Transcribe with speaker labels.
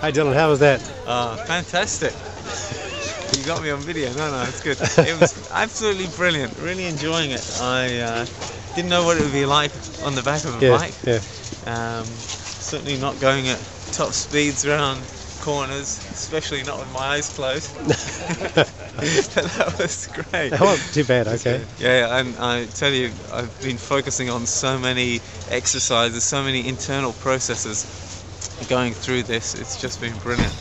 Speaker 1: Hi Dylan, how was that?
Speaker 2: Uh, fantastic. You got me on video. No, no, it's good. It was absolutely brilliant. Really enjoying it. I uh, didn't know what it would be like on the back of a
Speaker 1: Yeah,
Speaker 2: bike.
Speaker 1: yeah.
Speaker 2: Um, certainly not going at top speeds around corners, especially not with my eyes closed. that was great.
Speaker 1: That wasn't too bad, okay.
Speaker 2: Yeah, and I tell you, I've been focusing on so many exercises, so many internal processes going through this. It's just been brilliant.